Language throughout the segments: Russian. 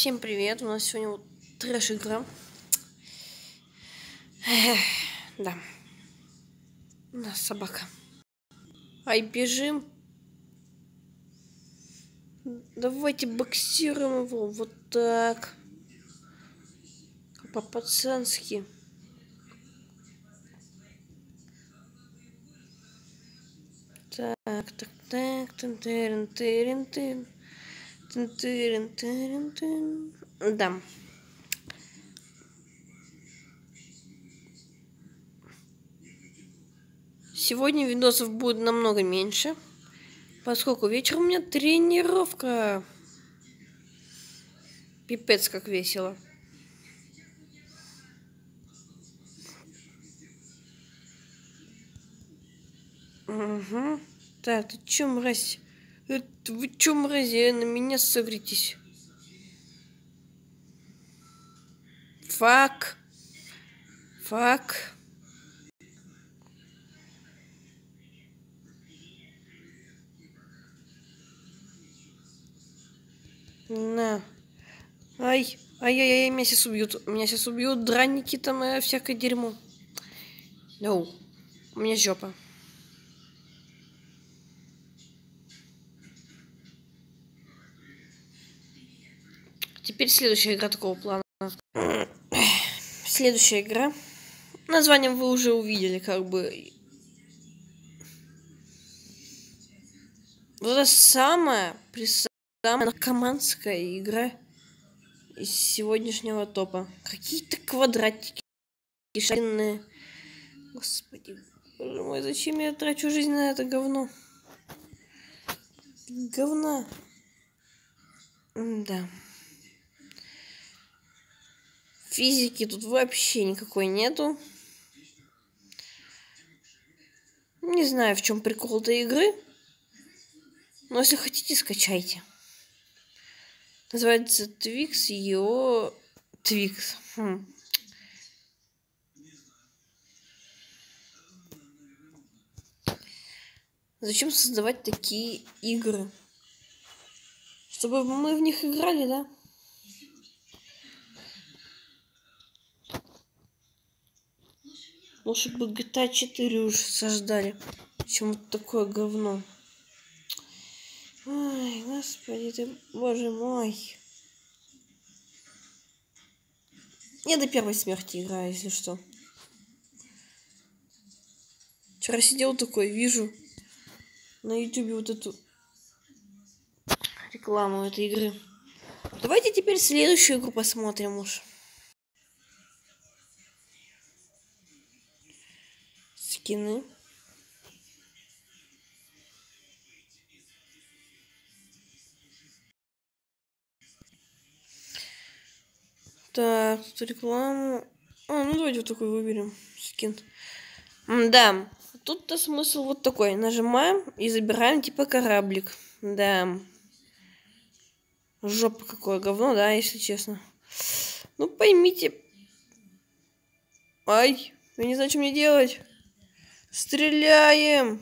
Всем привет! У нас сегодня вот трэш игра. Да. У нас собака. Ай, бежим. Давайте боксируем его вот так. По-пацански. Так, так, так, тын тын тын тын Да. Сегодня видосов будет намного меньше, поскольку вечером у меня тренировка. Пипец, как весело. Угу. Так, ты чё, мразь? Это вы чё, мрази, на меня согретесь? Фак. Фак. На. Ай, ай-яй-яй, меня сейчас убьют. Меня сейчас убьют дранники там и всякое дерьмо. No. У меня жопа. Теперь следующая игра такого плана. Следующая игра. Название вы уже увидели, как бы. Вот это самая, самая наркоманская игра из сегодняшнего топа. Какие-то квадратики шаренные. Господи, боже мой, зачем я трачу жизнь на это говно? Говна. Да. Физики тут вообще никакой нету. Не знаю, в чем прикол этой игры. Но если хотите, скачайте. Называется Twix ее Twix. Хм. Зачем создавать такие игры? Чтобы мы в них играли, да? Лучше бы GTA 4 уже создали, чем вот такое говно. Ой, господи ты, боже мой. Я до первой смерти играю, если что. Вчера сидел такой, вижу на ютубе вот эту рекламу этой игры. Давайте теперь следующую игру посмотрим уж. Скины. Так, тут рекламу. А, ну давайте вот такой выберем скин. да, тут-то смысл вот такой. Нажимаем и забираем типа кораблик. Да. Жопа какое говно, да, если честно. Ну поймите. Ай, я не знаю, что мне делать. Стреляем!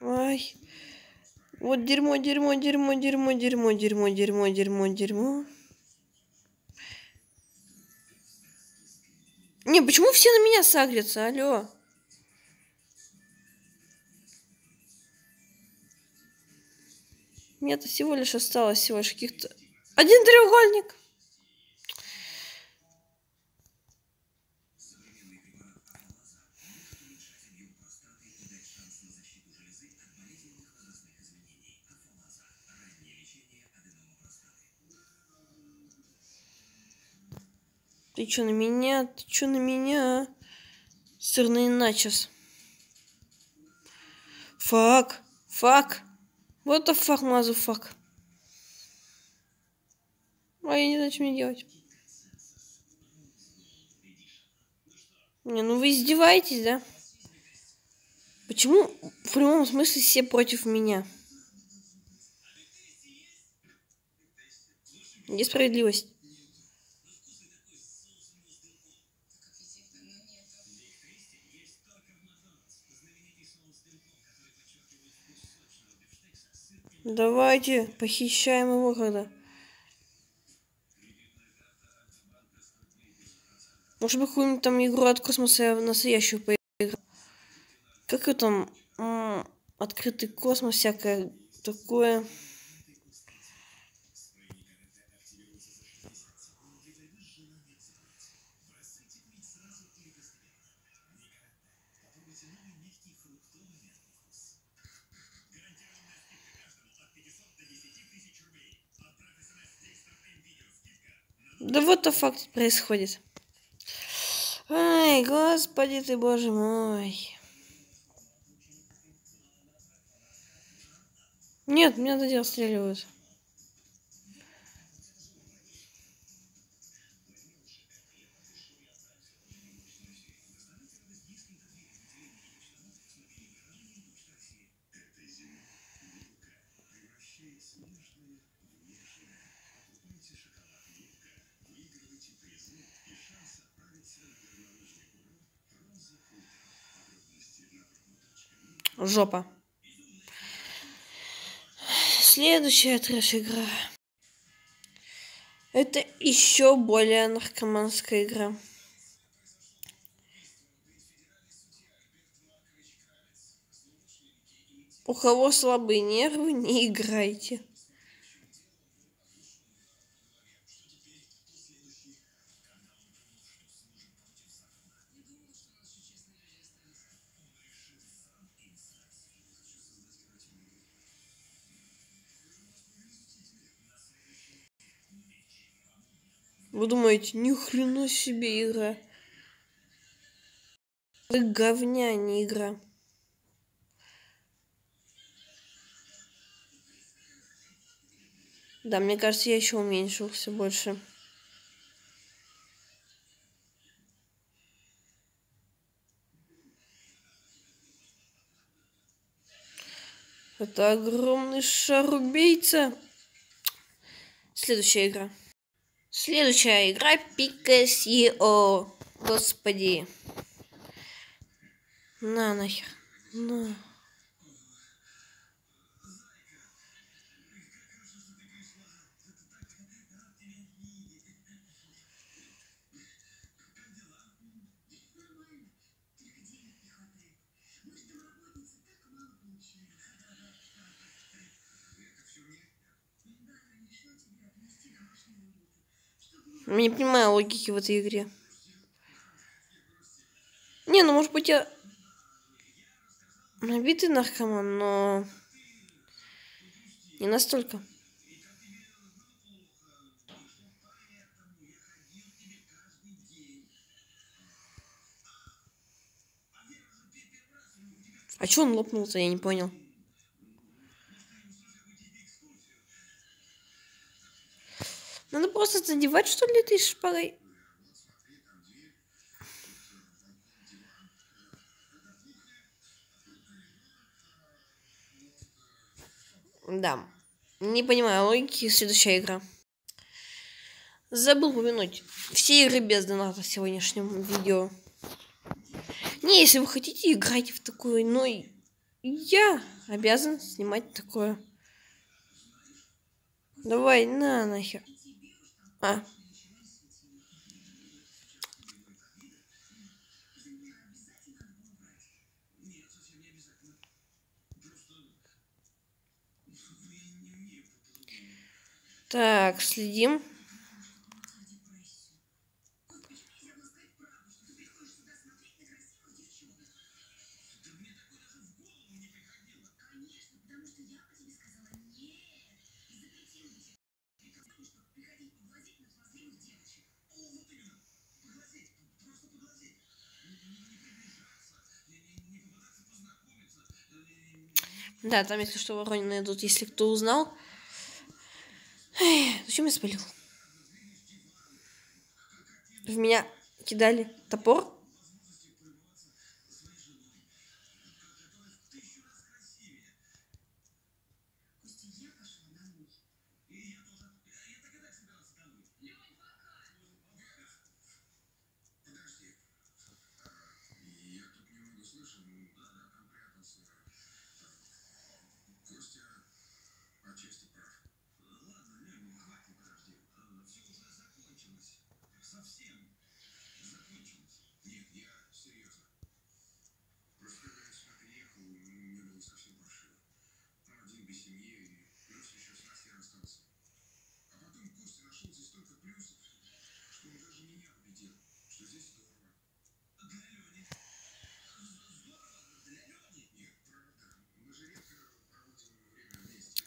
Ай. Вот дерьмо, дерьмо, дерьмо, дерьмо, дерьмо, дерьмо, дерьмо, дерьмо, дерьмо. Не, почему все на меня сагрятся? Алло. Мне-то всего лишь осталось всего лишь каких-то... Один треугольник! Ты чё на меня? Ты чё на меня? Сырный начес. Фак. Фак. Вот the fuck, motherfuck. А я не знаю, что мне делать. Не, ну вы издеваетесь, да? Почему в прямом смысле все против меня? Несправедливость. Давайте похищаем его когда. Может быть, какую-нибудь там игру от космоса я настоящую поиграю. Как это там? М -м, открытый космос, всякое такое. Да вот то факт происходит. Ай, господи ты, боже мой. Нет, меня надо отстреливают. Жопа. Следующая трэш-игра. Это еще более наркоманская игра. У кого слабые нервы, не играйте. Вы думаете, ни хрена себе игра. Это говня, не игра. Да, мне кажется, я еще уменьшился больше. Это огромный шар убийца. Следующая игра. Следующая игра Пикасио. Господи. На нахер. На. Не понимаю логики в этой игре. Не, ну может быть я набитый наркоман, но не настолько. А чё он лопнулся, я не понял. Надо задевать, что ли, этой шпагой. Да. Не понимаю логики. Следующая игра. Забыл упомянуть. Все игры без доната в сегодняшнем видео. Не, если вы хотите, играйте в такое, но я обязан снимать такое. Давай, на нахер. А. Так, следим. Да, там, если что, Воронины найдут, если кто узнал. Эй, зачем я спалил? В меня кидали топор.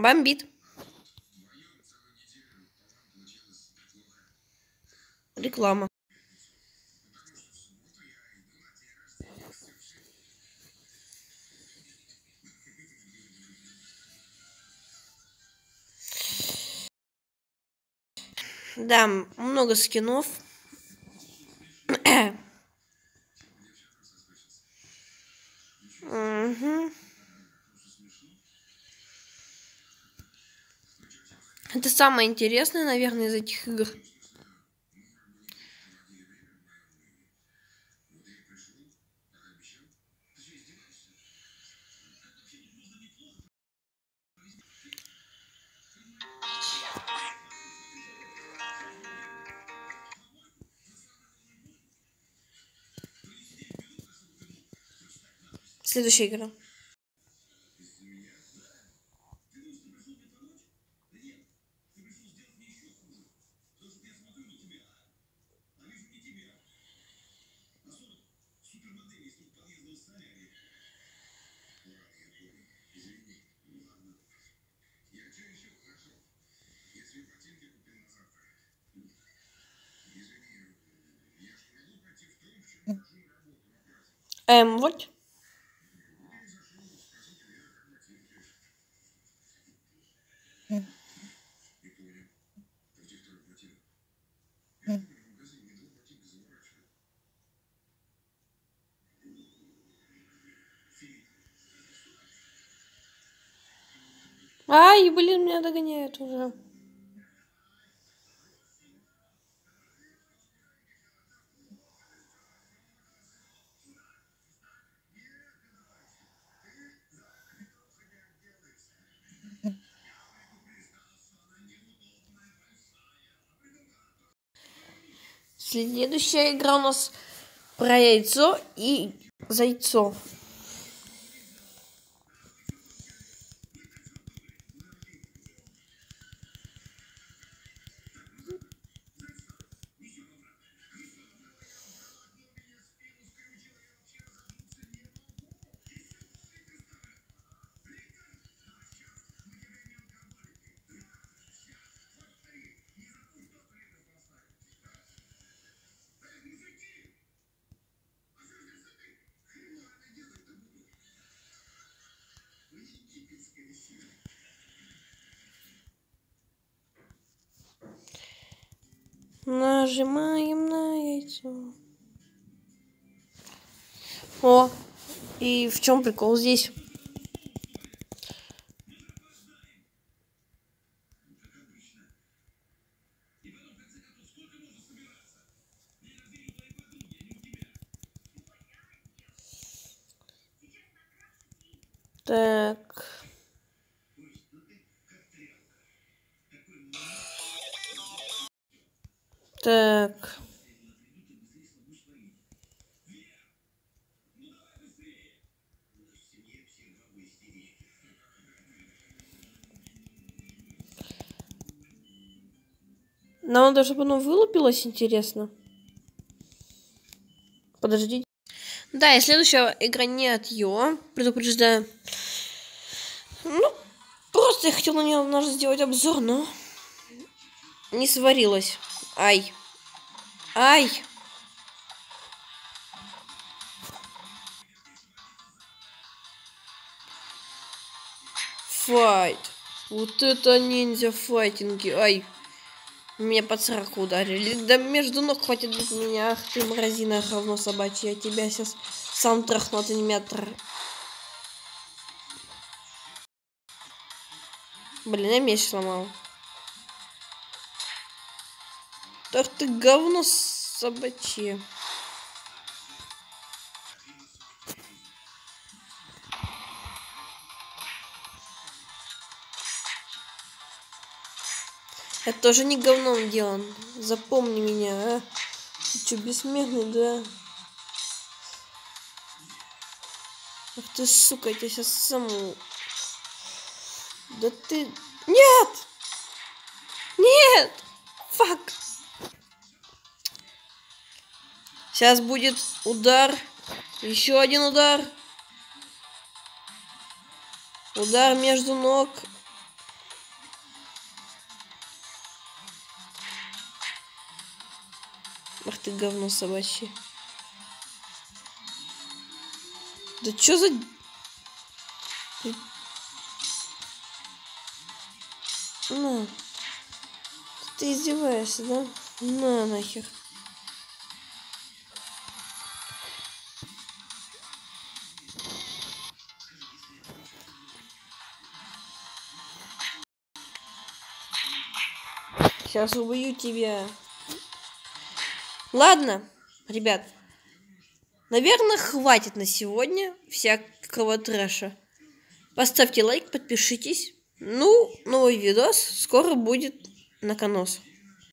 Бомбит. Реклама. Да, много скинов. Угу. Это самое интересное, наверное, из этих игр. Следующая игра. Эм, вот. Ай, блин, меня догоняют уже. Следующая игра у нас про яйцо и зайцо. Нажимаем на яйцо. О, и в чем прикол здесь? Так. Нам надо, чтобы оно вылупилось, интересно. Подождите. Да, и следующая игра не от Йо, предупреждаю. Ну, просто я хотел на нее однажды сделать обзор, но не сварилась. Ай. Ай. Файт. Вот это ниндзя файтинги. Ай. Меня под сраку ударили. Да между ног хватит бить меня. Ах ты, мразина, равно собачья. Я тебя сейчас сам трахну от метр. Блин, я меч сломал. Так ты говно собачье. Я тоже не говном делан. Запомни меня, а. Ты что, бессмертный, да? Ах ты, сука, я тебя сейчас саму... Да ты... Нет! Нет! Фак! Сейчас будет удар. Еще один удар. Удар между ног. Ах ты говно собачье. Да чё за... На. Ты издеваешься, да? На нахер. Сейчас убью тебя. Ладно, ребят. Наверное, хватит на сегодня всякого трэша. Поставьте лайк, подпишитесь. Ну, новый видос скоро будет на конос.